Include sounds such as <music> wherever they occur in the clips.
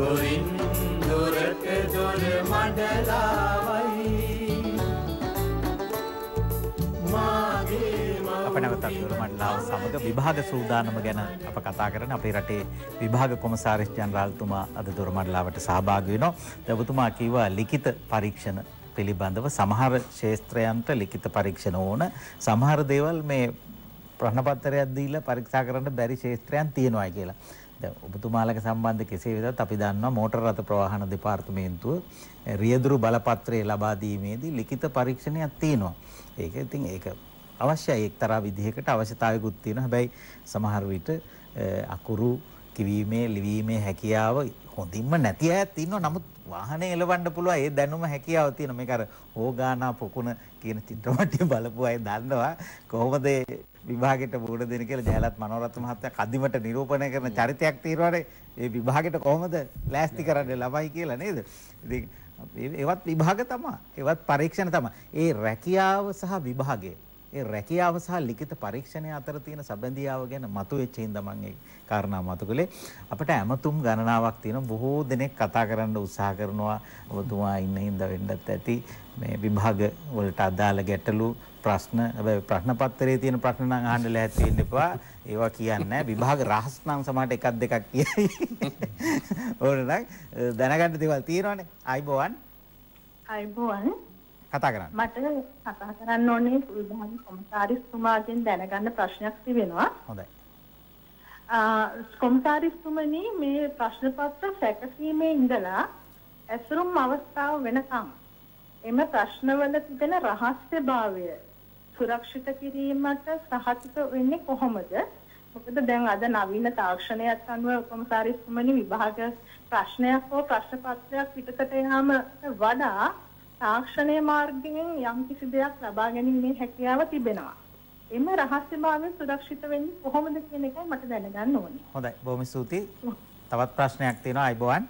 දොරින් දොරට දොර මඩලාවයි අප නැවතත් දුරමඩලාව සමඟ විභාග සූදානම ගැන අප කතා කරන අපේ රටේ විභාග කොමසාරිස් ජනරාල්තුමා අද දුරමඩලාවට සහභාග වෙනවා. දැවතුමා කිව්වා ලිඛිත පරීක්ෂණ පිළිබඳව සමහර ශේත්‍රයන්ට ලිඛිත පරීක්ෂණ ඕන සමහර දේවල් මේ ප්‍රශ්නපත්තරයක් දීලා පරීක්ෂා කරන්න බැරි ශේත්‍රයන් තියෙනවා කියලා. දැන් ඔබතුමාලගේ සම්බන්ධ කෙසේ වෙතත් අපි දන්නවා මෝටර් රථ ප්‍රවාහන දෙපාර්තමේන්තුව රියදුරු බලපත්‍රය ලබා දීමේදී ලිඛිත පරීක්ෂණයක් තියෙනවා. ඒක ඉතින් ඒක අවශ්‍යයි එක්තරා විදිහකට අවශ්‍යතාවයකුත් තියෙනවා. හැබැයි සමහර විට අකුරු කිවීමේ ලිවීමේ හැකියාව හොඳින්ම නැති අයත් ඉන්නවා. නමුත් වාහනේ එලවන්න පුළුවන් ඒ දැනුම හැකියාව තියෙනවා. මේක අර ඕගානා පොකුණ කියන චිත්‍රපටය බලපු අය දන්නවා කොහොමද විභාගයට මුහුණ දෙන කියලා ජයලත් මනෝරත්න මහත්තයා කදිමට නිරූපණය කරන චරිතයක් තියෙනවානේ. ඒ විභාගයට කොහොමද ලෑස්ති කරන්න ළමයි කියලා නේද? ඉතින් ඒවත් විභාග තමයි. ඒවත් පරීක්ෂණ තමයි. ඒ රැකියාව සහ විභාගය ඒ රැකියාව සහ ලිඛිත පරීක්ෂණය අතර තියෙන සබැඳියාව ගැන මතුවෙච්ච හින්දා මම ඒ කාරණා මතු කළේ අපිට ඇමතුම් ගණනාවක් තියෙන බොහෝ දෙනෙක් කතා කරන්න උත්සාහ කරනවා. ඔබතුමා ඉන්න හින්දා වෙන්නත් ඇති. මේ විභාග වලට අදාළ ගැටලු ප්‍රශ්න හැබැයි ප්‍රශ්න පත්‍රයේ තියෙන ප්‍රශ්න නම් අහන්න ලෑස්ති වෙන්න එපා. ඒවා කියන්නේ විභාග රහස් නම් සමහරට එකක් දෙකක් කියයි. <laughs> ඕනනම් දැනගන්න දේවල් තියෙනවානේ. අයිබෝවන්. අයිබෝවන්. කතා කරන්න. මට කතා කරන්න ඕනේ විභාග කොමසාරිස්තුමාගෙන් දැනගන්න ප්‍රශ්නයක් තිබෙනවා. හොඳයි. කොමසාරිස්තුමනි මේ ප්‍රශ්න පත්‍ර සැකසීමේ ඉඳලා ඇසුරුම් අවස්ථාව වෙනකම් එම ප්‍රශ්නවල තිබෙන රහස්‍යභාවය සුරක්ෂිත කිරීමට සහතික වෙන්නේ කොහොමද? මොකද දැන් අද නවීන තාක්ෂණයත් අනුව කොමසාරිස්තුමනි විභාග ප්‍රශ්නයක් හෝ ප්‍රශ්න පත්‍රයක් පිටතට යාම වඩා තාක්ෂණය මාර්ගයෙන් යම් කිසි දෙයක් ලබා ගැනීමේ හැකියාව තිබෙනවා. එම රහස්‍යභාවය සුරක්ෂිත වෙන්නේ කොහොමද කියන එකයි මට දැනගන්න ඕනේ. හොඳයි. බොහොම ස්තුතියි. තවත් ප්‍රශ්නයක් තියෙනවා අයිබෝවන්.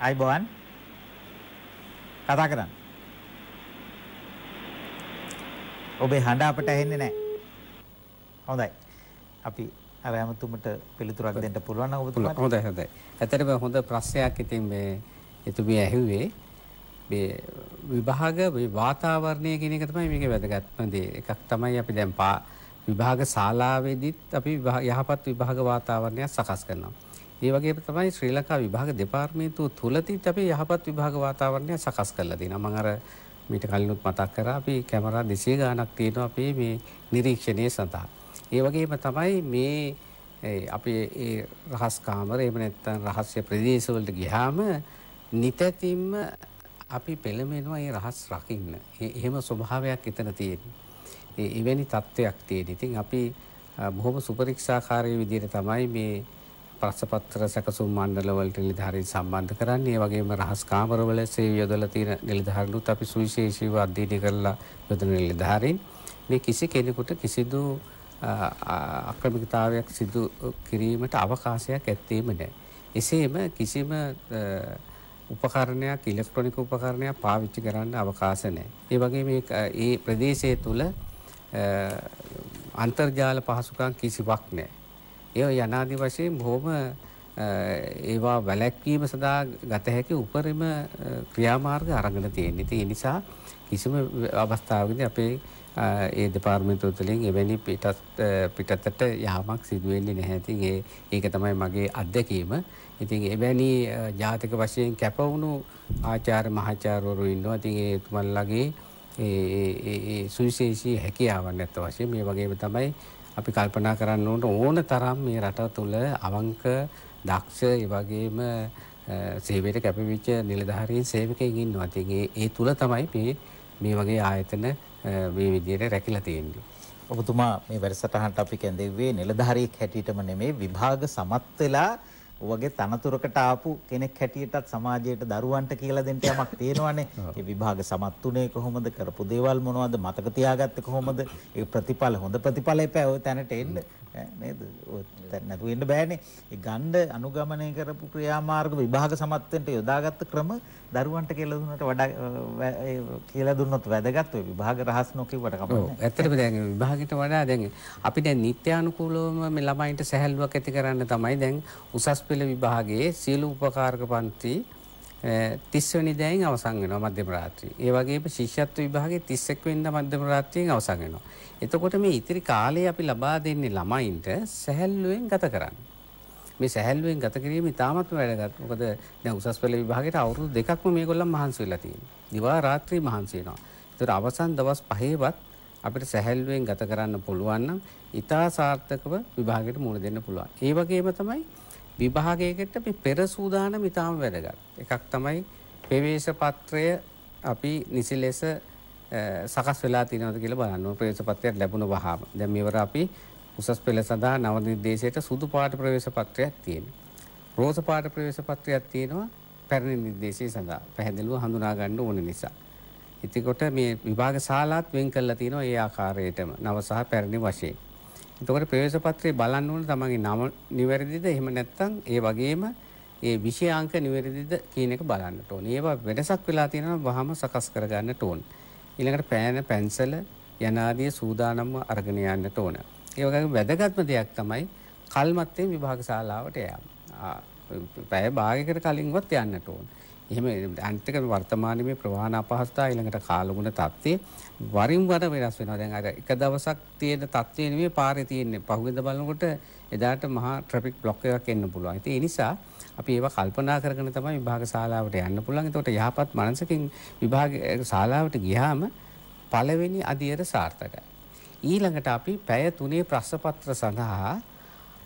අයිබෝවන්. කතා කරන්න. ඔබේ හඬ අපට ඇහෙන්නේ නැහැ. හොඳයි. අපි අර ඇමතුමට පිළිතුරක් දෙන්න පුළුවන් නම් ඔබතුමාට. හොඳයි හොඳයි. ඇත්තටම හොඳ ප්‍රශ්නයක් ඉතින් මේ එතුමිය ඇහුවේ මේ විභාග වාතාවරණය කියන එක තමයි මේකේ වැදගත්ම දේ. එකක් තමයි අපි දැන් විභාග ශාලාවේදීත් අපි යහපත් විභාග වාතාවරණයක් සකස් කරනවා. ඒ වගේම තමයි ශ්‍රී ලංකා විභාග දෙපාර්තමේන්තුව තුලදීත් අපි යහපත් විභාග වාතාවරණයක් සකස් කරලා දෙනවා. මම අර මීට කලිනුත් මතක් කරා අපි කැමරා 200 ගාණක් තියෙනවා අපේ මේ නිරීක්ෂණය සඳහා. ඒ වගේම තමයි මේ අපි ඒ රහස් කාමර එහෙම නැත්නම් රහස්‍ය ප්‍රදේශවලට ගියාම නිතැතිම්ම අපි පෙළමෙනවා ඒ රහස් රකින්න. එහෙම ස්වභාවයක් එතන තියෙන්නේ. ඒ එවැනි තත්ත්වයක් තියෙන. ඉතින් අපි බොහොම සුපරීක්ෂාකාරී විදිහට තමයි මේ ප්‍රශ්නපත්‍ර සැකසුම් මණ්ඩල වලට නිලධාරීන් සම්බන්ධ කරන්නේ. ඒ වගේම රහස් කාමරවල සේවය යොදලා තියෙන නිලධාරීනුත් අපි සුවිශේෂීව අධ්‍යයනය කරලා යොදන නිලධාරීන් මේ කිසි කෙනෙකුට කිසිදු අක්‍රමිකතාවයක් සිදු කිරීමට අවකාශයක් ඇත්තේම නැහැ. එසේම කිසිම උපකරණයක් ඉලෙක්ට්‍රොනික උපකරණයක් පාවිච්චි කරන්න අවකාශ නැහැ. ඒ වගේම මේ ප්‍රදේශය තුල අන්තර්ජාල පහසුකම් කිසිවක් නැහැ. ඒ යනාදි වශයෙන් බොහොම ඒවා වැළැක්වීම සඳහා ගත හැකි උපරිම ක්‍රියාමාර්ග අරගෙන තියෙනවා. ඉතින් ඒ නිසා කිසිම අවස්ථාවකදී අපේ ඒ දෙපාර්තමේන්තුව තුළින් එවැනි පිටත් පිටතට යාමක් සිදු වෙන්නේ නැහැ. ඉතින් ඒ ඒක තමයි මගේ අත්දැකීම. ඉතින් එවැනි ජාතික වශයෙන් කැප වුණු ආචාර්ය මහාචාර්යවරු ඉන්නවා. ඉතින් ඒ තුමන්ලගේ ඒ සුවිශේෂී හැකියාවන් නැත්ත වශයෙන් මේ වගේම තමයි අපි කල්පනා කරන්න ඕන ඕන තරම් මේ රට තුළ අවංක දක්ෂ ඒ වගේම සේවයට කැපවිච්ච නිලධාරීන් සේවකයින් ඉන්නවා. ඉතින් ඒ තුල තමයි මේ මේ වගේ ආයතන මේ විදිහට රැකිලා තියෙන්නේ. ඔබතුමා මේ වැඩසටහනට අපි කැඳෙව්වේ නිලධාරියෙක් හැටියටම නෙමේ විභාග සමත් වෙලා වගේ තනතුරකට ආපු කෙනෙක් හැටියටත් සමාජයට දරුවන්ට කියලා දෙන්න යමක් තියෙනවානේ. <laughs> ඒ විභාග සමත්ුනේ කොහොමද කරපු දේවල් මොනවද මතක තියාගත්තේ කොහොමද? <laughs> ඒ ප්‍රතිඵල හොඳ ප්‍රතිඵල එපෑ ඔය තැනට එන්න. නේද? නැතු වෙන්න බෑනේ. ඒ ගණ්ඩ අනුගමනය කරපු ක්‍රියාමාර්ග විභාග සමත්වෙන්ට යොදාගත්ත ක්‍රම දරුවන්ට කියලා දුන්නට වඩා කියලා දුන්නොත් වැදගත් ඔය විභාග රහස් නොකියුවට කමක්. ඇත්තටම දැන් විභාගයට වඩා දැන් අපි දැන් නිත්‍යානුකූලවම මේ ළමයින්ට සැහැල්ලුවක් ඇති කරන්න තමයි දැන් උසස් පෙළ විභාගයේ සියලු උපකාරක පන්ති 30 වෙනි දෑයින් අවසන් වෙනවා මධ්‍යම රාත්‍රියේ. ඒ වගේම ශිෂ්‍යත්ව විභාගයේ 31 වෙනිදා මධ්‍යම රාත්‍රියෙන් අවසන් වෙනවා. එතකොට මේ ඉතිරි කාලය අපි ලබා දෙන්නේ ළමයින්ට සැහැල්ලුවෙන් ගත කරන්න. මේ සැහැල්ලුවෙන් ගත කිරීම ඉතාමත්ම වැදගත්. මොකද දැන් උසස් පෙළ විභාගයට අවුරුදු දෙකක්ම මේගොල්ලන් මහන්සි වෙලා තියෙනවා. දිවා රාත්‍රී මහන්සි වෙනවා. ඒතර අවසන් දවස් පහේවත් අපිට සැහැල්ලුවෙන් ගත කරන්න පුළුවන් නම් ඉතා සාර්ථකව විභාගයට මුහුණ දෙන්න පුළුවන්. ඒ වගේම තමයි විභාගයකට අපි පෙර සූදානම් ඉතාම වැදගත්. එකක් තමයි ප්‍රවේශ පත්‍රය අපි නිසි ලෙස සකස් වෙලා තියෙනවද කියලා බලන්න ඕන ප්‍රවේශ පත්‍රයක් ලැබුණ වහාම. දැන් මේවර අපි උසස් පෙළ සඳහා නව නිර්දේශයට සුදු පාට ප්‍රවේශ පත්‍රයක් තියෙනවා. රෝස පාට ප්‍රවේශ පත්‍රයක් තියෙනවා පැරණි නිර්දේශය සඳහා. පැහැදිලිව හඳුනා ගන්න ඕන නිසා. ඉතිකොට මේ විභාග ශාලාත් වෙන් කරලා තියෙනවා ඒ ආකාරයටම නව සහ පැරණි වශයෙන්. එතකොට ප්‍රවේශ පත්‍රය බලන්න ඕනේ තමන්ගේ නම නිවැරදිද එහෙම නැත්නම් ඒ වගේම ඒ විෂය අංක නිවැරදිද කියන එක බලන්නට ඕනේ. ඒවා වෙනසක් වෙලා තියෙනවා වහම සකස් කරගන්නට ඕනේ. ඊළඟට පෑන පැන්සල යනාදී සූදානම්ව අරගෙන යන්නට ඕන. ඒ වගේම වැදගත්ම දෙයක් තමයි කල්මත්තේ විභාග ශාලාවට යාම. පැය භාගයකට කලින්වත් යන්නට ඕන. එහෙම අනිත් එක වර්තමානයේ මේ ප්‍රවාහන අපහසුතාව ඊළඟට කාලගුණ තත්ත්වය වරින් වර වෙනස් වෙනවා. දැන් අර එක දවසක් තියෙන තත්ත්වය නෙමෙයි පාරේ තියෙන්නේ. පහුගියද බලනකොට එදාට මහා ට්‍රැෆික් බ්ලොක් එකක් එන්න පුළුවන්. ඉතින් ඒ නිසා අපි ඒවා කල්පනා කරගෙන තමයි විභාග ශාලාවට යන්න පුළුවන්. එතකොට යහපත් මනසකින් විභාග ශාලාවට ගියාම පළවෙනි අදියර සාර්ථකයි. ඊළඟට අපි පැය 3 ප්‍රශ්න පත්‍ර සඳහා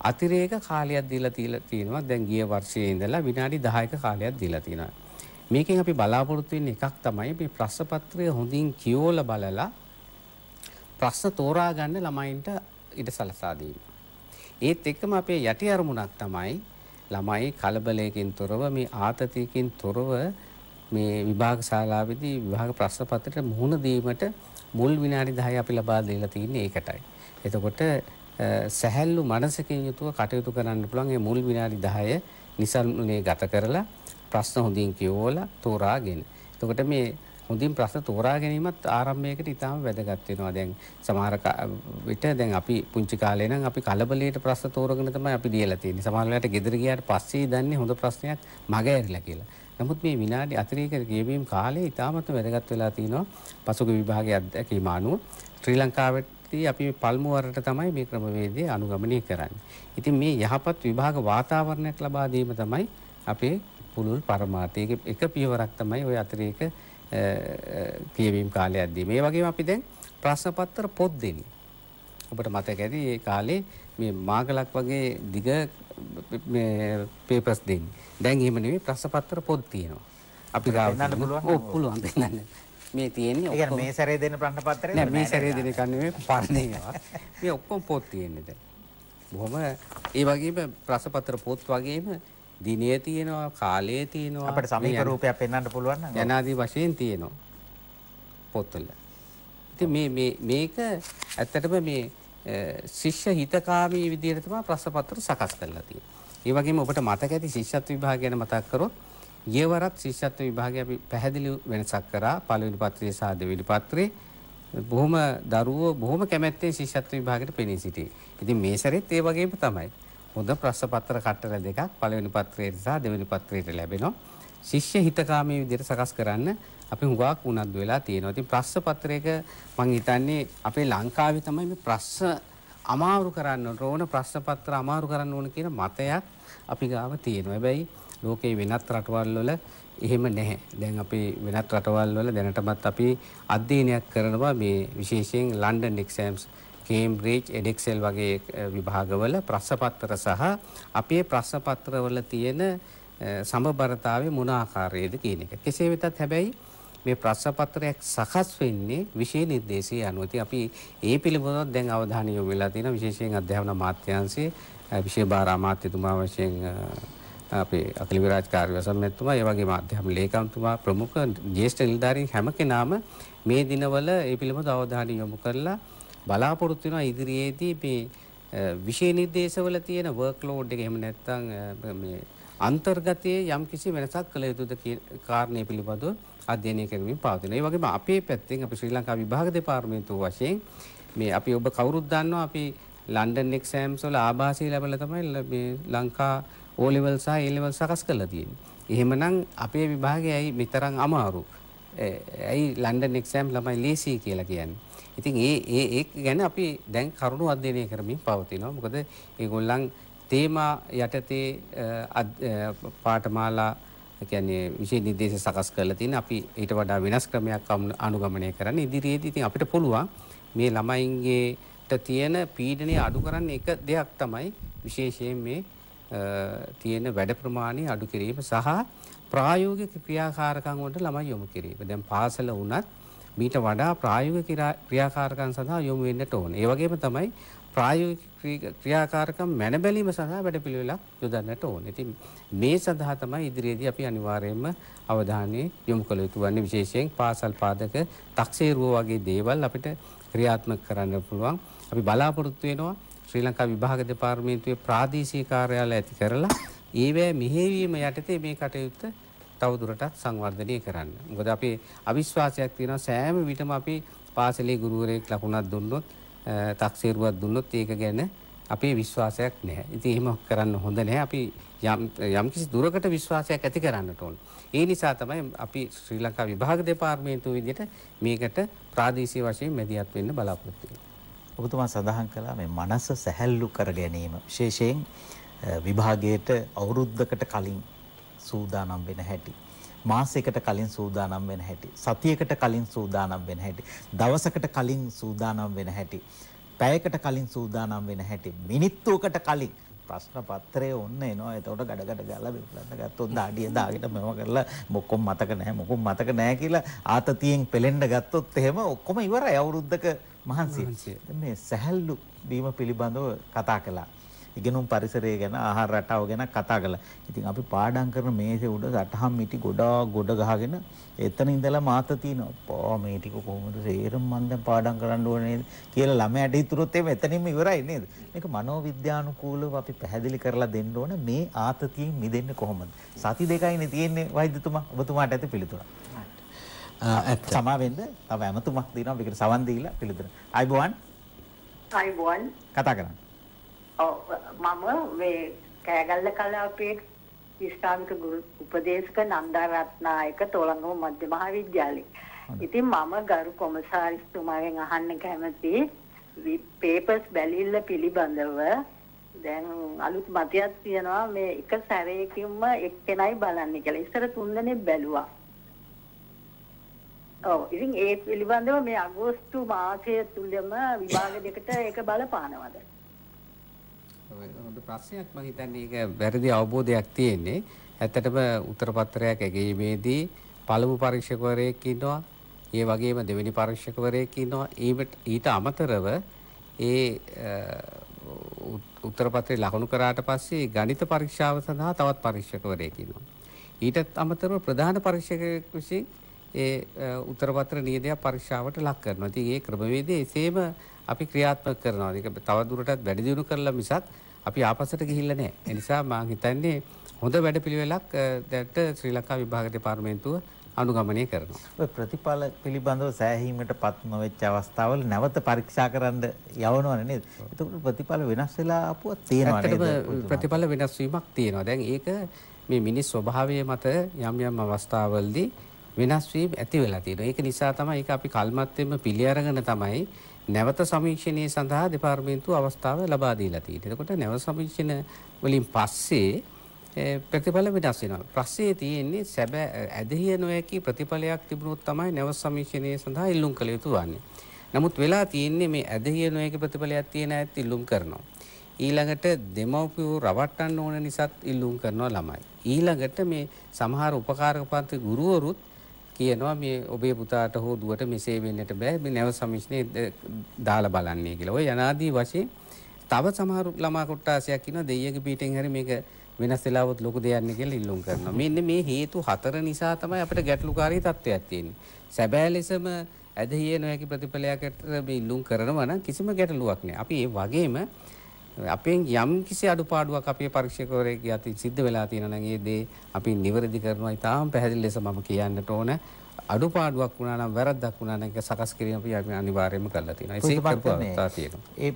අතිරේක කාලයක් දීලා තියෙනවා. දැන් ගිය වර්ෂයේ ඉඳලා විනාඩි 10ක කාලයක් දීලා තියෙනවා. මේකෙන් අපි බලාපොරොත්තු වෙන්නේ එකක් තමයි මේ ප්‍රශ්න පත්‍රය හොඳින් කියෝලා බලලා ප්‍රශ්න තෝරා ගන්න ළමයින්ට ඉඩ සලසා දීම. ඒත් එක්කම අපේ යටි අරමුණක් තමයි ළමයි කලබලයකින් තොරව මේ ආතතියකින් තොරව මේ විභාග ශාලාවේදී විභාග ප්‍රශ්න පත්‍රයට මුහුණ දීමට මුල් විනාඩි 10 අපි ලබා දීලා තින්නේ ඒකටයි. එතකොට සැහැල්ලු මනසකින් යුතුව කටයුතු කරන්න පුළුවන් මේ මුල් විනාඩි 10 නිසල්ුනේ ගත කරලා ප්‍රශ්න හොඳින් කියවලා තෝරාගෙන. එතකොට මේ හොඳින් ප්‍රශ්න තෝරා ගැනීමත් ආරම්භයකට ඉතාම වැදගත් වෙනවා. දැන් සමහර විට දැන් අපි පුංචි කාලේ නම් අපි කලබලයට ප්‍රශ්න තෝරගෙන තමයි අපි දීලා තියෙන්නේ. සමහර වෙලාවට ගෙදර ගියාට පස්සේ දන්නේ හොඳ ප්‍රශ්නයක් මග ඇරිලා කියලා. නමුත් මේ විනාඩි අතිරේක ගෙවීම් කාලේ ඉතාමත් වැදගත් වෙලා තිනවා. පසුගිය විභාගයේ අත්දැකීම අනුව ශ්‍රී ලංකාවේදී අපි පළමු වරට තමයි මේ ක්‍රමවේදය අනුගමනය කරන්නේ. ඉතින් මේ යහපත් විභාග වාතාවරණයක් ලබා දීම තමයි අපේ පුළුල් පරමාර්ථයක එක පියවරක් තමයි ওই අතිරේක කියවීම් කාලයක්දී. මේ වගේම අපි දැන් ප්‍රශ්න පත්‍ර පොත් දෙන්නේ. ඔබට මතක ඇති ඒ කාලේ මේ මාගලක් වගේ දිග මේ පේපර්ස් දෙන්නේ. දැන් එහෙම නෙවෙයි ප්‍රශ්න පත්‍ර පොත් තියෙනවා. අපි ගාව ඔව් පුළුවන් දෙන්නන්න. මේ තියෙන්නේ කියන්නේ මේ සැරේ දෙන ප්‍රශ්න පත්‍රය නෑ මේ සැරේ දෙන එක නෙවෙයි පරණ ඒවා. මේ ඔක්කොම පොත් තියෙන්නේ දැන්. බොහොම ඒ වගේම ප්‍රශ්න පත්‍ර පොත් වගේම දිනය තියෙනවා කාලය තියෙනවා අපිට සමීප රූපයක් පෙන්වන්න පුළුවන් නම් යනාදී වශයෙන් තියෙනවා පොත්වල. ඉතින් මේ මේ මේක ඇත්තටම මේ ශිෂ්‍ය හිතකාමී විදිහට තමයි ප්‍රශ්න පත්‍ර සකස් කරලා තියෙන්නේ. ඒ වගේම ඔබට මතක ඇති ශිෂ්‍යත්ව විභාගය ගැන මතක් කරොත් ඊවරත් ශිෂ්‍යත්ව විභාගය අපි පැහැදිලි වෙනසක් කරා පළවෙනි පත්‍රයේ සහ දෙවෙනි පත්‍රයේ බොහොම දරුවෝ බොහොම කැමැත්තෙන් ශිෂ්‍යත්ව විභාගයට පෙනී සිටියේ. ඉතින් මේ සැරෙත් ඒ වගේම තමයි. හොඳ ප්‍රශ්න පත්‍ර කට්ටල දෙකක් පළවෙනි පත්‍රයට සහ දෙවෙනි පත්‍රයට ලැබෙනවා. ශිෂ්‍ය හිතකාමී විදිහට සකස් කරන්න අපි හුඟක් උනන්දු වෙලා තියෙනවා. ඉතින් ප්‍රශ්න පත්‍රයක මම හිතන්නේ අපේ ලංකාවේ තමයි මේ ප්‍රශ්න අමාරු කරන්න ඕන ප්‍රශ්න පත්‍ර අමාරු කරන්න ඕන කියන මතයක් අපි ගාව තියෙනවා. හැබැයි ලෝකේ වෙනත් රටවල් වල එහෙම නැහැ. දැන් අපි වෙනත් රටවල් වල දැනටමත් අපි අධ්‍යයනයක් කරනවා මේ විශේෂයෙන් ලන්ඩන් එක්සෑම්ස් කේම්බ්‍රිජ් එඩෙක්සෙල් වගේ eh, විභාගවල ප්‍රශ්නපත්‍ර සහ අපේ ප්‍රශ්නපත්‍රවල තියෙන eh, සමබරතාවය මොන ආකාරයේද කියන එක. කෙසේ වෙතත් හැබැයි මේ ප්‍රශ්නපත්‍රයක් සකස් වෙන්නේ විෂය නිර්දේශය අනුව. ඉතින් අපි ඒ පිළිබඳව දැන් අවධානය යොමු වෙලා තියෙනවා විශේෂයෙන් අධ්‍යාපන අමාත්‍යාංශයේ eh, විෂය භාර අමාත්‍යතුමා වශයෙන් අපේ අකිල විරාජ් කාර්ය සම්මෙතුමා ඒ වගේම අධ්‍යාපන ලේකම්තුමා ප්‍රමුඛ ජ්‍යෙෂ්ඨ නිලධාරීන් හැම කෙනාම මේ දිනවල ඒ පිළිබඳව අවධානය යොමු කරලා බලාපොරොත්තු වෙනවා ඉදිරියේදී මේ විෂය නිර්දේශවල තියෙන වර්ක්ලෝඩ් එක එහෙම නැත්නම් මේ අන්තර්ගතයේ යම් කිසි වෙනසක් කළ යුතුද කාරණේ පිළිබඳව අධ්‍යයනය කරමින් පවතින. ඒ වගේම අපේ පැත්තෙන් අපි ශ්‍රී ලංකා විභාග දෙපාර්තමේන්තුව වශයෙන් මේ අපි ඔබ කවුරුත් දන්නවා අපි ලන්ඩන් එක්සෑම්ස් වල ආభాසය ලැබලා තමයි මේ ලංකා O level සහ A level සකස් කරලා තියෙන්නේ. එහෙමනම් අපේ විභාගය ඇයි මෙතරම් අමාරු? ඇයි ලන්ඩන් එක්සෑම් ළමයි ලේසි කියලා කියන්නේ. ඉතින් ඒ ඒ ඒක ගැන අපි දැන් කරුණු අධ්‍යයනය කරමින් පවතිනවා. මොකද ඒගොල්ලන් තේමා යටතේ පාඨමාලා කියන්නේ විශේෂ නිර්දේශ සකස් කරලා තියෙන අපි ඊට වඩා වෙනස් ක්‍රමයක් අනුගමනය කරන්න ඉදිරියේදී ඉතින් අපිට පුළුවන් මේ ළමයින්ගේට තියෙන පීඩනය අඩු කරන්න එක දෙයක් තමයි විශේෂයෙන් මේ තියෙන වැඩ ප්‍රමාණය අඩු කිරීම සහ ප්‍රායෝගික ක්‍රියාකාරකම් වලට ළමයි යොමු කිරීම. දැන් පාසල වුණත් මීට වඩා ප්‍රායෝගික ක්‍රියාකාරකම් සඳහා යොමු වෙන්නට ඕන. ඒ වගේම තමයි ප්‍රායෝගික ක්‍රියාකාරකම් මැන බැලීම සඳහා වැඩපිළිවෙලක් යොදන්නට ඕන. ඉතින් මේ සඳහා තමයි ඉදිරියේදී අපි අනිවාර්යයෙන්ම අවධානය යොමු කළ යුතු වන්නේ විශේෂයෙන් පාසල් පාදක තක්සේරුව වගේ දේවල් අපිට ක්‍රියාත්මක කරන්න පුළුවන්. අපි බලාපොරොත්තු වෙනවා ශ්‍රී ලංකා විභාග දෙපාර්තමේන්තුවේ ප්‍රාදේශීය කාර්යාලය ඇති කරලා ඒවැ මෙහෙයවීම යටතේ මේ කටයුත්ත තවදුරටත් සංවර්ධනය කරන්න. මොකද අපි අවිශ්වාසයක් තියෙනවා සෑම විටම අපි පාසලේ ගුරුවරයෙක් ලකුණක් දුන්නොත් තක්සේරුවක් දුන්නොත් ඒක ගැන අපේ විශ්වාසයක් නැහැ. ඉතින් එහෙම කරන්න හොඳ නැහැ. අපි යම් යම්කිසි දුරකට විශ්වාසයක් ඇති කරන්නට ඕන. ඒ නිසා තමයි අපි ශ්‍රී ලංකා විභාග දෙපාර්තමේන්තුව විදිහට මේකට ප්‍රාදේශීය වශයෙන් මැදිහත් වෙන්න බලාපොරොත්තු වෙනවා. ඔබතුමා සඳහන් කළා මේ මනස සැහැල්ලු කර ගැනීම විශේෂයෙන් විභාගයට අවුරුද්දකට කලින් සූදානම් වෙන හැටි. මාසයකට කලින් සූදානම් වෙන හැටි. සතියකට කලින් සූදානම් වෙන හැටි. දවසකට කලින් සූදානම් වෙන හැටි. පැයකට කලින් සූදානම් වෙන හැටි. මිනිත්තුවකට කලින්. ප්‍රශ්න පත්‍රය ඔන්න එනවා. එතකොට ගඩ ගඩ ගාලා බිප්ලන්න ගත්තොත් දාඩිය දාගෙන මෙව කරලා මොකොම් මතක නැහැ මොකොම් මතක නැහැ කියලා ආතතියෙන් පෙලෙන්න ගත්තොත් එහෙම ඔක්කොම ඉවරයි අවුරුද්දක මහන්සිය. මේ සැහැල්ලු වීම පිළිබඳව කතා කළා. ඉගෙනුම් පරිසරය ගැන ආහාර රටාව ගැන කතා කළා. ඉතින් අපි පාඩම් කරන මේසේ උඩ සටහන් මිටි ගොඩාක් ගොඩ ගහගෙන එතන ඉඳලා මාත තිනවා. පෝ මේ ටික කොහොමද සේරම මන් දැන් පාඩම් කරන්න ඕනේ කියලා ළමයාට හිතුනොත් එimhe එතනින්ම ඉවරයි නේද? මේක මනෝවිද්‍යානුකූලව අපි පැහැදිලි කරලා දෙන්න ඕන මේ ආතතියෙන් මිදෙන්න කොහොමද? සති දෙකයිනේ තියෙන්නේ වෛද්‍යතුමා. ඔබතුමාට ඇති පිළිතුරක්. සමාවෙන්න තව ඇමතුමක් දෙනවා මේකට සවන් දීලා පිළිතුර. අයිබෝවන්. අයිබෝවන්. කතා කරන්න. මම මේ කෑගල්ල කලාපයේ ඉස්ලාමික ගුරු උපදේශක නන්දා රත්නායක තෝලංගම මධ්‍ය මහාවිද්‍යාලය. ඉතින් මම ගරු කොමසාරිස්තුමාගෙන් අහන්න කැමති පේපර්ස් බැලිල්ල පිළිබඳව දැන් අලුත් මතයක් තියෙනවා මේ එක සැරයකින්ම එක්කෙනයි බලන්නේ කියලා. ඉස්සර තුන්දෙනෙක් බැලුවා. ඔව් ඉතින් ඒ පිළිබඳව මේ අගෝස්තු මාසය තුලම විභාග දෙකට ඒක බලපානවද? හොඳ ප්‍රශ්නයක් මම හිතන්නේ ඒක වැරදි අවබෝධයක් තියෙන්නේ. ඇත්තටම උත්තර පත්‍රයක් ඇගීමේදී පළමු පරීක්ෂකවරයෙක් ඉන්නවා. ඒ වගේම දෙවෙනි පරීක්ෂකවරයෙක් ඉන්නවා. ඊට අමතරව ඒ උත්තර පත්‍රේ ලකුණු කරාට පස්සේ ගණිත පරීක්ෂාව සඳහා තවත් පරීක්ෂකවරයෙක් ඉන්නවා. ඊටත් අමතරව ප්‍රධාන පරීක්ෂකයෙක් විසින් ඒ උත්තර පත්‍ර නියදයක් පරීක්ෂාවට ලක් කරනවා. ඉතින් ඒ ක්‍රමවේදය එසේම අපි ක්‍රියාත්මක කරනවා. ඒක තවදුරටත් වැඩි දියුණු කරලා මිසක් අපි ආපස්සට ගිහිල්ලා නැහැ. ඒ නිසා මම හිතන්නේ හොඳ වැඩපිළිවෙලක් දැට ශ්‍රී ලංකා විභාග දෙපාර්තමේන්තුව අනුගමනය කරනවා. ඔය ප්‍රතිඵල පිළිබඳව සෑහීමට පත් නොවෙච්ච අවස්ථාවල නැවත පරීක්ෂා කරන්න යවනවනේ නේද? එතකොට ප්‍රතිඵල වෙනස් වෙලා ආපුවා තියෙනවා නේද? ප්‍රතිඵල වෙනස් වීමක් තියෙනවා. දැන් ඒක මේ මිනිස් ස්වභාවය මත යම් යම් අවස්ථාවලදී වෙනස් වීම ඇති වෙලා තියෙනවා. ඒක නිසා තමයි ඒක අපි කල්මත්තෙම පිළි අරගෙන තමයි නැවත සමීක්ෂණය සඳහා දෙපාර්තමේන්තුව අවස්ථාව ලබා දීලා තියෙනවා. එතකොට නැවත සමීක්ෂණ වලින් පස්සේ ප්‍රතිඵල වෙනස් වෙනවා. ප්‍රශ්නේ තියෙන්නේ සැබෑ ඇදහිය නොහැකි ප්‍රතිඵලයක් තිබුණොත් තමයි නැවත සමීක්ෂණය සඳහා ඉල්ලුම් කළ යුතු වන්නේ. නමුත් වෙලා තියෙන්නේ මේ ඇදහිය නොහැකි ප්‍රතිඵලයක් තියෙන ඇත් ඉල්ලුම් කරනවා. ඊළඟට දෙමව්පියෝ රවට්ටන්න ඕන නිසාත් ඉල්ලුම් කරනවා ළමයි. ඊළඟට මේ සමහර උපකාරක පන්ති ගුරුවරුත් කියනවා මේ ඔබේ පුතාට හෝ දුවට මෙසේ වෙන්නට බෑ මේ නැව සමිශ්නේ දාලා බලන්නේ කියලා. ඔය යනාදී වශයෙන් තව සමහර ළමා කොට්ටාසයක් ඉන්නවා දෙයියගේ පිටෙන් හරි මේක වෙනස් වෙලාවොත් ලොකු දෙයක් නේ කියලා ඉල්ලුම් කරනවා. මෙන්න මේ හේතු හතර නිසා තමයි අපිට ගැටලුකාරී තත්ත්වයක් තියෙන්නේ. සැබෑ ලෙසම ඇදහිය නොහැකි ප්‍රතිඵලයකට මේ ඉල්ලුම් කරනවා නම් කිසිම ගැටලුවක් නෑ. අපි ඒ වගේම අපෙන් යම් කිසි අඩුපාඩුවක් අපේ පරීක්ෂකවරයෙක්ගේ අතින් සිද්ධ වෙලා තියෙනවා නම් ඒ දේ අපි නිවැරදි කරනවා. ඊටාම් පැහැදිලි ලෙස මම කියන්නට ඕන. අඩුපාඩුවක් වුණා නම් වැරද්දක් වුණා නම් ඒක සකස් කිරීම අපි අනිවාර්යයෙන්ම කරලා තියෙනවා. ඒක කරපු අවස්ථා තියෙනවා. ඒ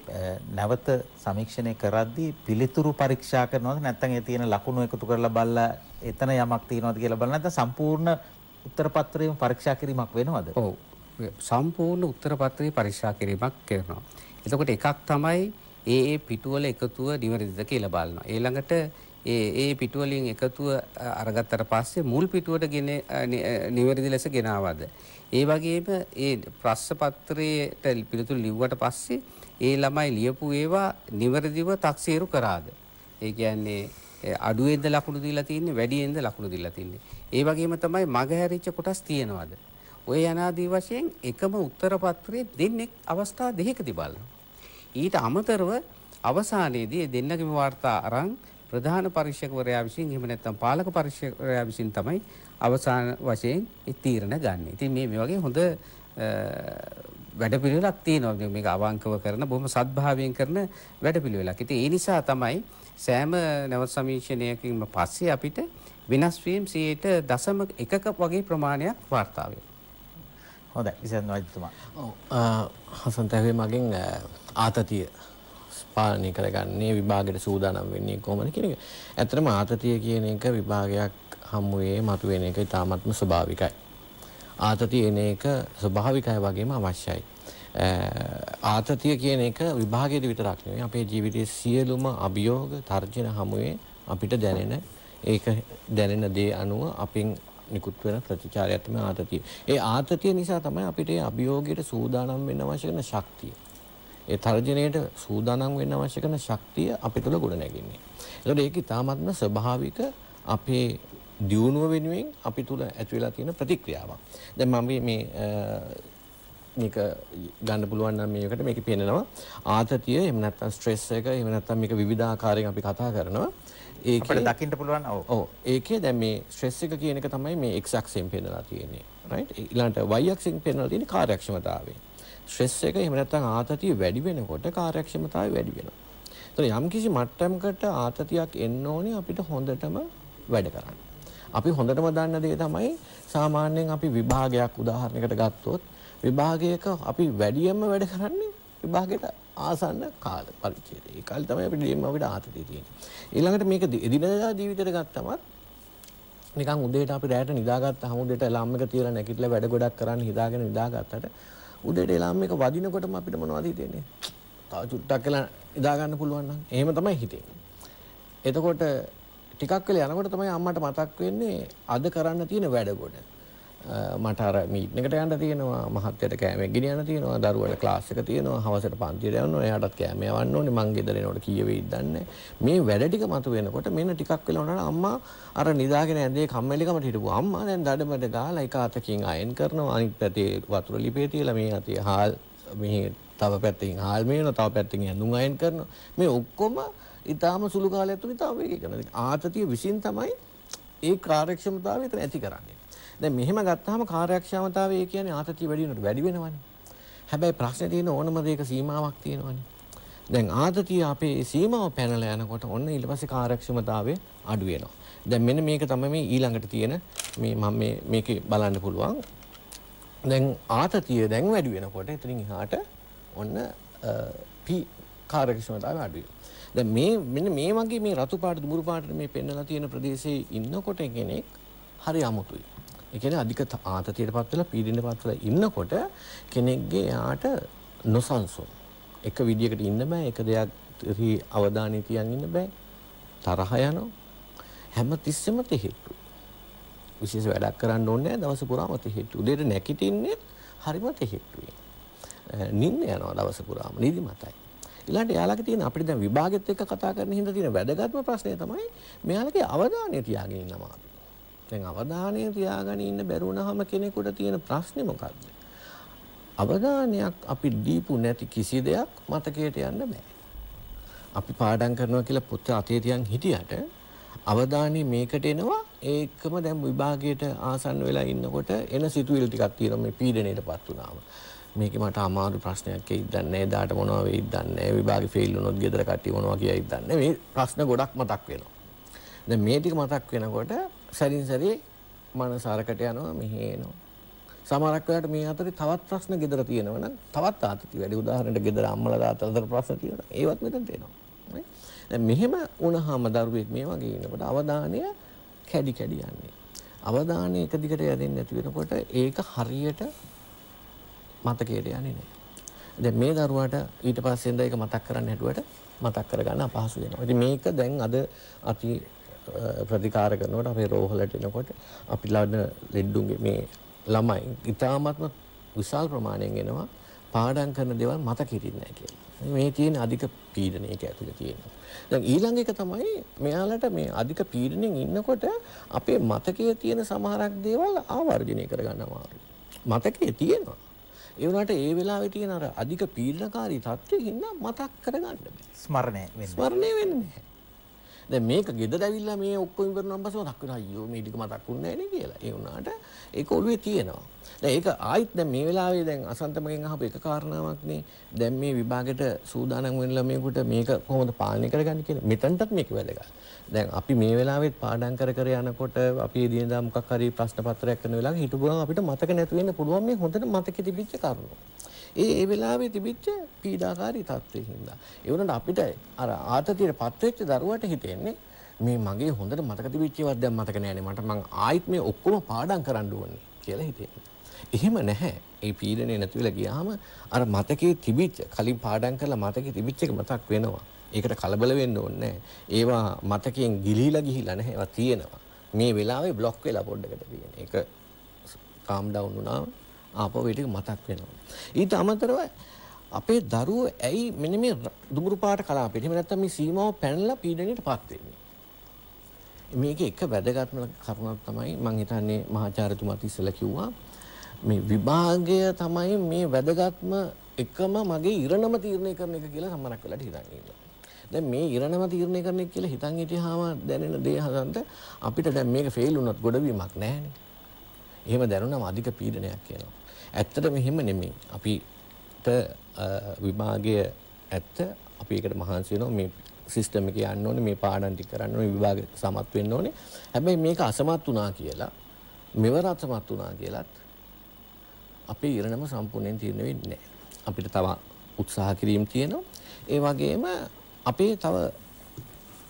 නැවත සමීක්ෂණය කරද්දී පිළිතුරු පරීක්ෂා කරනවද නැත්නම් ඒ තියෙන ලකුණු එකතු කරලා බලලා එතන යමක් තියෙනවද කියලා බලලා නැත්නම් සම්පූර්ණ උත්තර පත්‍රයම පරීක්ෂා කිරීමක් වෙනවද? ඔව් සම්පූර්ණ උත්තර පත්‍රයේ පරීක්ෂා කිරීමක් කරනවා. එතකොට එකක් තමයි ඒ ඒ පිටුවල එකතුව නිවැරදිද කියලා බලනවා. ඊළඟට ඒ ඒ පිටුවලින් එකතුව අ, අරගත්තට පස්සේ මුල් පිටුවට ගෙන අ, නි- අ, නිවැරදි ලෙස ගෙනාවද. ඒ වගේම ඒ ප්‍රශ්න පත්‍රයට පිළිතුරු ලිව්වට පස්සේ ඒ ළමයි ලියපු ඒවා නිවැරදිව තක්සේරු කරාද. ඒ කියන්නේ ඒ අඩුවෙන්ද ලකුණු දීලා තින්නේ වැඩියෙන්ද ලකුණු දීලා තින්නේ. ඒ වගේම තමයි මගහැරිච්ච කොටස් තියෙනවද. ඔය යනාදී වශයෙන් එකම උත්තර පත්‍රයේ දෙන්නෙක් අවස්ථා දෙකකදී බලනවා. ඊට අමතරව අවසානයේදී දෙන්නගේම වාර්තා අරන් ප්‍රධාන පරීක්ෂකවරයා විසින් එහෙම නැත්නම් පාලක පරීක්ෂකවරයා විසින් තමයි අවසාන වශයෙන් තීරණ ගන්න. ඉතින් මේ මේ වගේ හොඳ වැඩපිළිවෙලක් තියෙනවා මේක අවංකව කරන බොහොම සත්භාවයෙන් කරන වැඩපිළිවෙලක්. ඉතින් ඒ නිසා තමයි සෑම නැවත සමීක්ෂණයකින්ම පස්සේ අපිට වෙනස් වීම් 0.1ක වගේ ප්‍රමාණයක් වාර්තා වෙනවා. හොඳයි. ඉතින් වෛද්‍යතුමා. හසන්තැවේ මගෙන් අ, ආතතිය පාලනය කරගන්නේ විභාගයට සූදානම් වෙන්නේ කොහොමද කියන එක. ඇත්තටම ආතතිය කියන එක විභාගයක් හමුවේ මතුවෙන එක ඉතාමත්ම ස්වභාවිකයි. ආතතිය එන එක ස්වභාවිකයි වගේම අවශ්‍යයි. අ, ආතතිය කියන එක විභාගයේදී විතරක් නෙවෙයි අපේ ජීවිතයේ සියලුම අභියෝග තර්ජන හමුවේ අපිට දැනෙන ඒක දැනෙන දේ අනුව අපින් නිකුත් වෙන ප්‍රතිචාරයක් තමයි ආතතිය. ඒ ආතතිය නිසා තමයි අපිට ඒ අභියෝගයට සූදානම් වෙන්න අවශ්‍ය කරන ශක්තිය. ඒ තර්ජනයට සූදානම් වෙන්න අවශ්‍ය කරන ශක්තිය අපි තුළ ගොඩ නැගෙන්නේ. ඒකට ඒක ඉතාමත්ම ස්වභාවික අපේ දියුණුව වෙනුවෙන් අපි තුළ ඇති වෙලා තියෙන ප්‍රතික්‍රියාවක්. දැන් මම මේ මේක ගන්න පුළුවන් නම් මේකට මේක පේනනවා ආතතිය එහෙම නැත්නම් ස්ට්‍රෙස් එක එහෙම නැත්නම් මේක විවිධාකාරයෙන් අපි කතා කරනවා. ඒකේ අපිට දකින්න පුළුවන් ඔව්. ඔව් ඒකේ දැන් මේ ස්ට්‍රෙස් එක කියන එක තමයි මේ x අක්ෂයෙන් පෙන්නලා තියෙන්නේ රයිට් ඊළඟට y අක්ෂයෙන් පෙන්නලා තියෙන්නේ කාර්යක්ෂමතාවය ස්ට්‍රෙස් එක එහෙම නැත්නම් ආතතිය වැඩි වෙනකොට කාර්යක්ෂමතාවය වැඩි වෙනවා එතකොට යම් කිසි මට්ටමකට ආතතියක් එන්න ඕනේ අපිට හොඳටම වැඩ කරන්න අපි හොඳටම දන්න දේ තමයි සාමාන්‍යයෙන් අපි විභාගයක් උදාහරණයකට ගත්තොත් විභාගයක අපි වැඩියෙන්ම වැඩ කරන්නේ විභාගයට ආසන්න කාල පරිච්ඡේදය. ඒ කාලේ තමයි අපිට දෙන්න අපිට ආතතිය තියෙන්නේ. ඊළඟට මේක දි- එදිනෙදා ජීවිතයට ගත්තමත් නිකන් උදේට අපි රැයට නිදාගත්තාම උදේට එලාම් එක තියලා නැගිටලා වැඩ ගොඩක් කරන්න හිතාගෙන නිදාගත්තට උදේට එලාම් එක වදිනකොටම අපිට මොනවද හිතෙන්නේ? තව චුට්ටක් කියලා නිදා ගන්න පුළුවන් නම් එහෙම තමයි හිතෙන්නේ. එතකොට ටිකක් වෙලා යනකොට තමයි අම්මට මතක් වෙන්නේ අද කරන්න තියෙන වැඩ ගොඩ. අ, මට අර මීට් එකට යන්න තියෙනවා මහත්තයට කෑමක් ගෙනියන්න තියෙනවා දරුවට ක්ලාස් එක තියෙනවා හවසට පන්තියට යන්න ඕනේ එයාටත් කෑම යවන්න ඕනේ මං ගෙදර එනකොට කීය වෙයිද දන්නේ මේ වැඩ ටික මතු වෙනකොට මෙන්න ටිකක් වෙලා උනන අම්මා අර නිදාගෙන ඇඳේ කම්මැලිකමට හිටපු අම්මා දැන් දඩබඩ ගාලා එක අතකින් අයන් කරනවා අනිත් පැත්තේ වතුර ලිපේ තියලා මේ අතේ හාල් මෙහි තව පැත්තකින් හාල් මේනවා තව පැත්තකින් ඇඳුම් අයන් කරනවා. මේ ඔක්කොම ඊටාම සුළු කාලයක් තුන ඉතාම වේගය කරනවා. ආතතිය විසින් තමයි ඒ කාර්යක්ෂමතාවය එතන ඇති කරන්නේ. දැන් මෙහෙම ගත්තාම කාර්යක්ෂමතාවය ඒ කියන්නේ ආතතිය වැඩි වෙනකොට වැඩි වෙනවනේ. හැබැයි ප්‍රශ්නේ තියෙන ඕනම දෙයක සීමාවක් තියෙනවනේ. දැන් ආතතිය අපේ සීමාව පැනලා යනකොට ඔන්න ඊට පස්සේ කාර්යක්ෂමතාවය අඩු වෙනවා. දැන් මෙන්න මේක තමයි මේ ඊළඟට තියෙන මේ මම මේ මේකේ බලන්න පුළුවන්. දැන් ආතතිය දැන් වැඩි වෙනකොට එතනින් එහාට ඔන්න පි කාර්යක්ෂමතාවය අඩු වෙනවා. දැන් මේ මෙන්න මේ වගේ මේ රතු පාට දුමුරු පාටට මේ පෙන්නලා තියෙන ප්‍රදේශයේ ඉන්නකොට කෙනෙක් හරි අමුතුයි. ඒ කියන්නේ අධික ත- ආතතියටපත් වෙලා පීඩනයටපත් වෙලා ඉන්නකොට කෙනෙක්ගේ යාට නොසන්සුන්. එක විදියකට ඉන්න බෑ, එක දෙයක් හරි අවධානය තියන් ඉන්න බෑ. තරහ යනවා. හැම තිස්සෙම තෙහෙට්ටු. විශේෂ වැඩක් කරන්න ඕනේ නැහැ දවස පුරාම තෙහෙට්ටු. උදේට නැගිටින්නේ හරිම තෙහෙට්ටුයි. නිින්න යනවා දවස පුරාම නිදිමතයි. ඊළඟට යාළගේ තියෙන අපිට දැන් විභාගෙත් එක්ක කතා කරන හින්දා තියෙන වැදගත්ම ප්‍රශ්නය තමයි මෙයාලගේ අවධානය තියාගෙන ඉන්නවා අපි. දැන් අවධානය තියාගෙන ඉන්න බැරුණාම කෙනෙකුට තියෙන ප්‍රශ්නේ මොකද්ද? අවධානයක් අපි දීපු නැති කිසි දෙයක් මතකයට යන්න බෑ. අපි පාඩම් කරනවා කියලා පොත අතේ තියන් හිටියට අවධානය මේකට එනවා ඒකම දැන් විභාගයට ආසන්න වෙලා ඉන්නකොට එන සිතුවිලි ටිකක් තියෙනවා මේ පීඩණයටපත් වුණාම. මේක මට අමාරු ප්‍රශ්නයක් එයිද දන්නේ නැහැ. එදාට මොනවා වෙයිද දන්නේ නැහැ. විභාගේ ෆේල් වුණොත් ගෙදර කට්ටිය මොනවා කියයිද දන්නේ නැහැ. මේ ප්‍රශ්න ගොඩක් මතක් වෙනවා. දැන් මේ ටික මතක් වෙනකොට සරින් සරේ මනස අරකට යනවා මෙහෙ එනවා. සමහරක් වෙලාවට මේ අතරේ තවත් ප්‍රශ්න gedara තියෙනවා නම් තවත් ආතති වැඩි උදාහරණයක් gedara අම්මලා තාත්තලා අතර ප්‍රශ්න තියෙනවා. ඒවත් මෙතන තියෙනවා. right? දැන් මෙහෙම වුණාම දරුවෙක් මේ වගේ ඉන්නකොට අවධානය කැඩි කැඩි යන්නේ. අවධානය එක දිගට යදින්න නැති වෙනකොට ඒක හරියට මතකයට යන්නේ නැහැ. දැන් මේ දරුවාට ඊට පස්සේ ඉඳලා ඒක මතක් කරන්න හැදුවට මතක් කරගන්න අපහසු වෙනවා. ඉතින් මේක දැන් අද අපි අ, ප්‍රතිකාර කරනකොට අපේ රෝහලට එනකොට අපි ලබන ලෙඩ්ඩුන්ගේ මේ ළමයි ඉතාමත්ම විශාල ප්‍රමාණයෙන් එනවා පාඩම් කරන දේවල් මතක හිටින්නේ නැහැ කියලා. මේ තියෙන අධික පීඩනයක ඇතුලේ තියෙනවා. දැන් ඊළඟ එක තමයි මෙයාලට මේ අධික පීඩනයෙන් ඉන්නකොට අපේ මතකයේ තියෙන සමහරක් දේවල් ආවර්ජනය කරගන්න අමාරුයි. මතකයේ තියෙනවා. ඒ වුණාට ඒ වෙලාවේ තියෙන අර අධික පීඩනකාරී තත්ත්වෙ හින්දා මතක් කරගන්න බෑ. ස්මරණය වෙන්න. ස්මරණය වෙන්නේ නැහැ. දැන් මේක ගෙදර ඇවිල්ලා මේ ඔක්කොම ඉවරනම් පස්සේ මතක් වෙනවා අයියෝ මේ ටික මතක් වුණේ නැහැ නේ කියලා. ඒ වුණාට ඒක ඔළුවේ තියෙනවා. දැන් ඒක ආයිත් දැන් මේ වෙලාවේ දැන් අසන්තමගෙන් අහපු එක කාරණාවක් නේ. දැන් මේ විභාගෙට සූදානම් වෙන ළමයෙකුට මේක කොහොමද පාලනය කරගන්නේ කියලා. මෙතනටත් මේක වැදගත්. දැන් අපි මේ වෙලාවෙත් පාඩම් කර කර යනකොට අපි එදිනදා මොකක් හරි ප්‍රශ්න පත්‍රයක් කරන වෙලාවක හිටපුවම අපිට මතක නැති වෙන්න පුළුවන් මේ හොඳට මතකෙ තිබිච්ච කරුණු. ඒ ඒ වෙලාවේ තිබිච්ච පීඩාකාරී තත්ත්වයෙන් හින්දා. ඒ වුණාට අපිට අර ආතතියට පත් වෙච්ච දරුවට හිතෙන්නේ මේ මගේ හොඳට මතක තිබිච්ච ඒවා දැන් මතක නෑනේ මට මං ආයිත් මේ ඔක්කොම පාඩම් කරන්න ඕනේ කියලා හිතෙන්නේ. එහෙම නැහැ. ඒ පීඩනේ නැති වෙලා ගියාම අර මතකයේ තිබිච්ච කලින් පාඩම් කරලා මතකයේ තිබිච්ච එක මතක් වෙනවා. ඒකට කලබල වෙන්න ඕනේ නැහැ. ඒවා මතකයෙන් ගිලිහිලා ගිහිලා නැහැ. ඒවා තියෙනවා. මේ වෙලාවේ බ්ලොක් වෙලා පොඩ්ඩකට තියෙන. ඒක කාම් ඩවුන් වුණාම ආපහු ඒ ටික මතක් වෙනවා. ඊට අමතරව අපේ දරුවෝ ඇයි මෙන්න මේ දුඹුරු පාට කලාපෙට එහෙම නැත්නම් මේ සීමාව පැනලා පීඩනයටපත් වෙන්නේ? මේකේ එක වැදගත්ම කරුණක් තමයි මම හිතන්නේ මහාචාර්යතුමාත් ඉස්සෙල්ලා කිව්වා මේ විභාගය තමයි මේ වැදගත්ම එකම මගේ ඉරණම තීරණය කරන එක කියලා සමහරක් වෙලාවට හිතන් ඉන්නවා. දැන් මේ ඉරණම තීරණය කරන එක කියලා හිතන් හිටියාම දැනෙන දේ හදන්න අපිට දැන් මේක ෆේල් වුණොත් ගොඩවීමක් නැහැනේ. එහෙම දැනුණාම අධික පීඩනයක් එනවා. ඇත්තටම එහෙම නෙමෙයි. අපිට විභාගය ඇත්ත අපි ඒකට මහන්සි වෙනවා මේ සිස්ටම් එකේ යන්න ඕනේ මේ පාඩම් ටික කරන්න ඕනේ විභාග සමත් වෙන්න ඕනේ. හැබැයි මේක අසමත් වුණා කියලා මෙවර අසමත් වුණා කියලත් අපේ ඉරණම සම්පූර්ණයෙන් තීරණය වෙන්නේ නැහැ. අපිට තව උත්සාහ කිරීම තියෙනවා. ඒ වගේම අපේ තව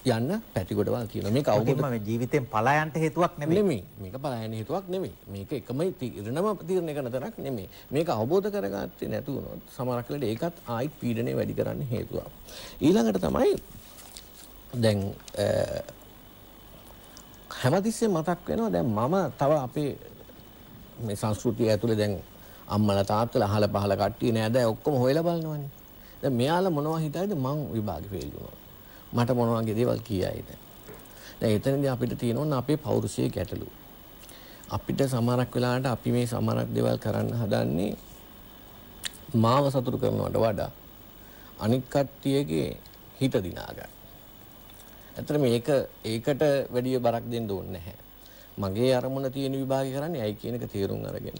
යන්න පැටිකොඩවල් අවබෝධ මේ ජීවිතෙන් පලා යන්න හේතුවක් නෙමෙයි. මේක පලායන හේතුවක් නෙමෙයි. මේක එකම ඉරණම තීරණය කරන තරක් නෙමෙයි. මේක අවබෝධ කරගත්තේ නැතු වුණොත් සමහරක් වෙලට ඒකත් ආයිත් පීඩනය වැඩි කරන්න හේතුවක්. ඊළඟට තමයි දැන් හැමතිස්සේ මතක් වෙනවා දැන් මම තව අපේ මේ සංස්කෘතිය ඇතුලේ දැන් අම්මලා තාත්තලා අහල පහල කට්ටිය නෑද ඔක්කොම හොයලා බලනවනේ. දැන් මෙයාලා මොනවා හිතයිද මං විභාගෙ ෆේල් වුණා. මට මොන වගේ දේවල් කියයිද? දැන් එතනදී අපිට තියෙනවා අපේ පෞරුෂයේ ගැටලු. අපිට සමහරක් වෙලාවට අපි මේ සමහරක් දේවල් කරන්න හදන්නේ මාව සතුටු කරනවට වඩා අනිත් කට්ටියගේ හිත දිනා ගන්න. ඇත්තට මේක ඒකට වැඩි බරක් දෙන්න ඕනේ නැහැ. මගේ අරමුණ තියෙන විභාගය කරන්නේ ඇයි කියන එක තේරුම් අරගෙන.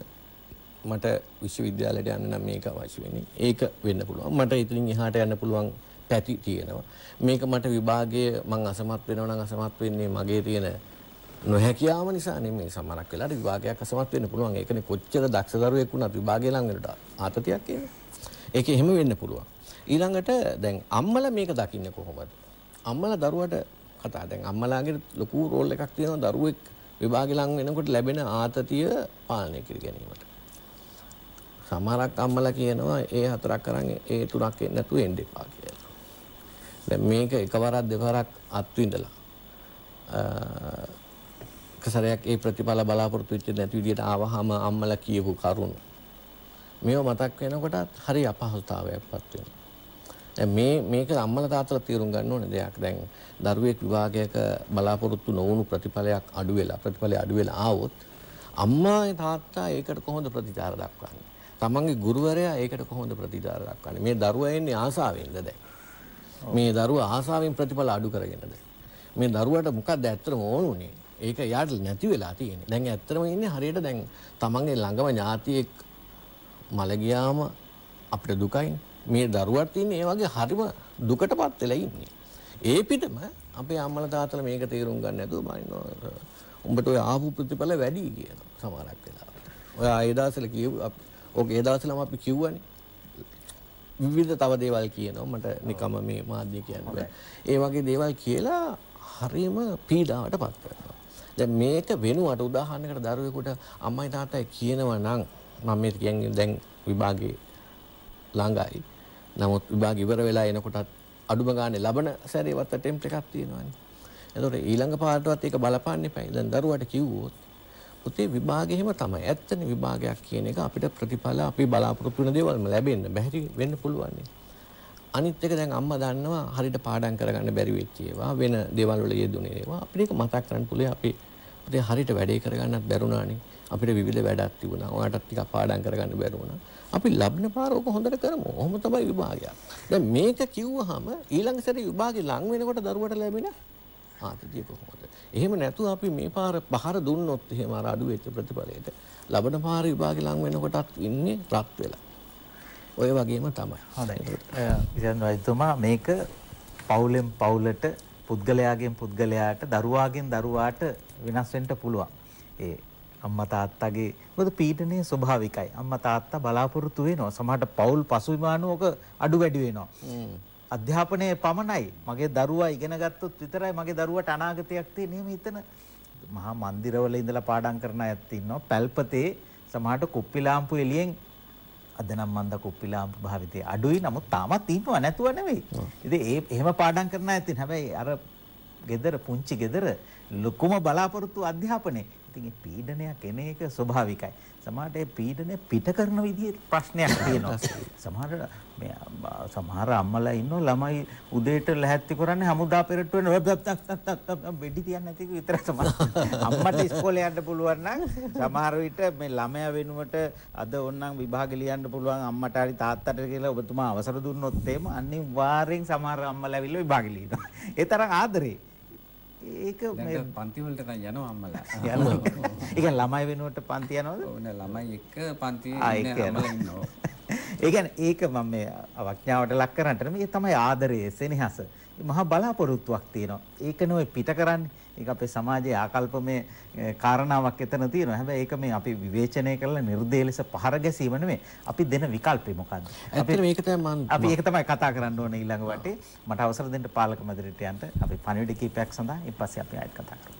මට විශ්වවිද්‍යාලයට යන්න නම් මේක අවශ්‍ය වෙන්නේ. ඒක වෙන්න පුළුවන්. මට ඉතින් එහාට යන්න පුළුවන් පැති තියෙනවා. මේක මට විභාගයේ මං අසමත් වෙනවා නම් අසමත් වෙන්නේ මගේ තියෙන නොහැකියාව නිසා නෙමෙයි සමහරක් වෙලාවට විභාගයක් අසමත් වෙන්න පුළුවන්. ඒකනේ කොච්චර දක්ෂ දරුවෙක් වුණත් විභාගය ළඟ වෙනට ආතතියක් එන්නේ. ඒක එහෙම වෙන්න පුළුවන්. ඊළඟට දැන් අම්මලා මේක දකින්නේ කොහොමද? අම්මලා දරුවට කතා දැන් අම්මලාගේ ලොකු රෝල් එකක් තියෙනවා දරුවෙක් විභාගෙ ලඟ වෙනකොට ලැබෙන ආතතිය පාලනය කර ගැනීමට. සමහරක් අම්මලා කියනවා ඒ හතරක් කරන් ඒ තුනක් එන්න නැතුව එන්න එපා කියලා. දැන් මේක එකවරක් දෙවරක් අත්විඳලා කසරයක් ඒ ප්‍රතිඵල බලාපොරොත්තු වෙච්ච නැති විදිහට ආවහම අම්මලා කියපු කරුණු මේව මතක් වෙනකොටත් හරි අපහසුතාවයක්පත් වෙනවා. දැන් මේ මේක අම්මලා තාත්තලා තීරුම් ගන්න ඕනේ දෙයක්. දැන් දරුවෙක් විභාගයක බලාපොරොත්තු නොවුණු ප්‍රතිඵලයක් අඩු වෙලා ප්‍රතිඵලය අඩු වෙලා ආවොත් අම්මා තාත්තා ඒකට කොහොමද ප්‍රතිචාර දක්වන්නේ? තමන්ගේ ගුරුවරයා ඒකට කොහොමද ප්‍රතිචාර දක්වන්නේ? මේ දරුවා එන්නේ ආසාවෙන්ද දැන්? මේ දරුවා ආසාවෙන් ප්‍රතිඵල අඩු කරගෙනද? මේ දරුවට මොකක්ද ඇත්තටම ඕනුනේ? ඒක යාට නැති වෙලා තියෙන්නේ. දැන් ඇත්තටම ඉන්නේ හරියට දැන් තමන්ගේ ළඟම ඥාතියෙක් මල ගියාම අපිට දුකයිනේ. මේ දරුවත් ඉන්නේ ඒ වගේ හරිම දුකටපත් වෙලා ඉන්නේ. ඒ පිටම අපේ අම්මලා තාත්තලා මේක තේරුම් ගන්න නැතුව බනිනවා. උඹට ඔය ආපු ප්‍රතිඵල වැඩි කියනවා සමහරක් වෙලාවට. ඔයා ඒ දවස්වල කිව් ඕක ඒ දවස්වලම අපි කිව්වනේ. විවිධ තව දේවල් කියනවා මට නිකම්ම මේ මාධ්‍ය කියන්න බෑ. ඒ වගේ දේවල් කියලා හරිම පීඩාවට පත් කරනවා. දැන් මේක වෙනුවට උදාහරණයකට දරුවෙකුට අම්මයි තාත්තයි කියනවා නම් මම මේ කියන්නේ දැන් විභාගේ ළඟයි. නමුත් විභාග ඉවර වෙලා එනකොටත් අඩුම ගානේ ලබන සැරේවත් ටෙම්ප් එකක් තියෙනවානේ. එතකොට ඊළඟ පාරටවත් ඒක බලපාන්න එපා. දැන් දරුවට කිව්වොත් පුතේ විභාගෙ හිම තමයි. ඇත්තනේ විභාගයක් කියන එක අපිට ප්‍රතිඵල අපි බලාපොරොත්තු වෙන දේවල්ම ලැබෙන්න බැරි වෙන්න පුළුවන්. අනිත් එක දැන් අම්මා දන්නවා හරියට පාඩම් කරගන්න බැරි වෙච්ච ඒවා වෙන දේවල් වල යෙදුනේ ඒවා අපිට ඒක මතක් කරන්න පුළුවන් අපි පුතේ හරියට වැඩේ කරගන්නත් බැරුණානේ. අපිට විවිධ වැඩක් තිබුණා. ඔයාලටත් ටිකක් පාඩම් කරගන්න බැරුණා. අපි ලබන පාර ඕක හොඳට කරමු. ඔහොම තමයි විභාගයක්. දැන් මේක කිව්වහම ඊළඟ සැරේ විභාගේ ලඟ වෙනකොට දරුවට ලැබෙන ආතතිය කොහොමද? එහෙම නැතුව අපි මේ පාර පහර දුන්නොත් එහෙම අර අඩු වෙච්ච ප්‍රතිඵලයට ලබන පාර විභාගේ ලඟ වෙනකොටත් ඉන්නේ රත් වෙලා. ඔය වගේම තමයි. හොඳයි. විසන් වෛද්‍යතුමා මේක පවුලෙන් පවුලට පුද්ගලයාගෙන් පුද්ගලයාට දරුවාගෙන් දරුවාට වෙනස් වෙන්න පුළුවන්. ඒ අම්මා තාත්තගේ මොකද පීඩනයේ ස්වභාවිකයි. අම්මා තාත්තා බලාපොරොත්තු වෙනවා. සමහරට පවුල් පසුබිමානුවක අඩු වැඩි වෙනවා. අධ්‍යාපනයේ පමණයි. මගේ දරුවා ඉගෙන ගත්තොත් විතරයි මගේ දරුවට අනාගතයක් තියෙන්නේ. එහෙම හිතන මහා මන්දිරවල ඉඳලා පාඩම් කරන අයත් ඉන්නවා. පැල්පතේ සමහරට කුප්පි ලාම්පු එළියෙන් අද නම් මන්ද කුප්පි ලාම්පු භාවිතය අඩුයි. නමුත් තාමත් ඉන්නවා නැතුව නෙවෙයි. ඉතින් ඒ එහෙම පාඩම් කරන අයත් ඉන්න. හැබැයි අර ගෙදර පුංචි ගෙදර ලොකුම බලාපොරොත්තු අධ්‍යාපනයේ. ඉතින් ඒ පීඩනයක් එන එක ස්වභාවිකයි. සමහරට ඒ පීඩනය පිට කරන විදිහේ ප්‍රශ්නයක් තියෙනවා. සමහර මේ සමහර අම්මලා ඉන්නෝ ළමයි උදේට ලැහැත්ති කරන්නේ හමුදා පෙරට්ටු වෙන වෙඩි තියන්නේ නැති විතර සමහර <laughs> අම්මට ඉස්කෝලේ යන්න පුළුවන් නම් සමහර විට මේ ළමයා වෙනුවට අද ඕනනම් විභාග ලියන්න පුළුවන් අම්මට හරි තාත්තට කියලා ඔබතුමා අවසර දුන්නොත් එහෙම අනිවාර්යෙන් සමහර අම්මලා ඇවිල්ලා විභාග ලියනවා. ඒ තරම් ආදරේ. ඒක මේ පන්ති වලට නම් යනවා අම්මලා. යනවා. ඒ කියන්නේ ළමයි වෙනුවට පන්ති යනවද? ඕන ළමයි එක්ක පන්තියේ ආ, ඉන්න අම්මලා. ඉන්නවා. <laughs> ඒ කියන්නේ ඒක මම මේ අවඥාවට ලක් කරන්නට ඒ තමයි ආදරයේ සෙනෙහස. මහා බලාපොරොත්තුවක් තියෙනවා. ඒක නෙවෙයි පිට කරන්නේ. ඒක අපේ සමාජයේ ආකල්පමය කාරණාවක් එතන තියෙනවා. හැබැයි ඒක මේ අපි විවේචනය කරලා නිර්දේ ලෙස පහර ගැසීම නෙමෙයි. අපි දෙන විකල්පේ මොකද්ද? ඇත්තට මේක තමයි අපි ඒක තමයි කතා කරන්න ඕනේ ඊළඟ වටේ. මට අවසර දෙන්න පාලක මැදිරියට යන්න. අපි පණිවිඩ කීපයක් සඳහා ඊපස්සේ අපි ආයෙත් කතා කරමු.